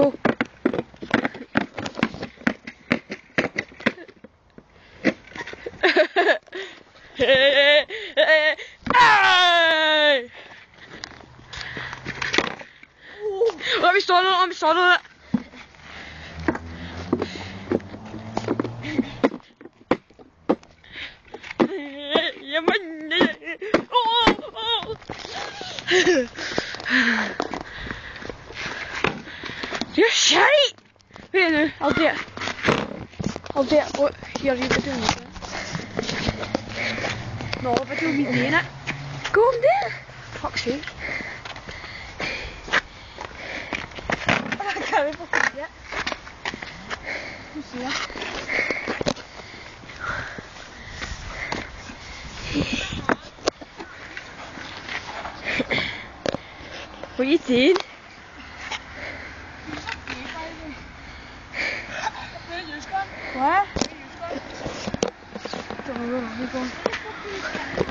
Çok Abi sonra abi sonra Yaman ne? Oh, oh. Start on it. Ja, men... Åh, åh. Du är tjej! Vet du, allt det. Allt det, och jag river tungan. Nå, vet du mitt ben är? Gå om det! Fuck sake. Kan vi få se det? Få se. Skit 喂，这么了有点。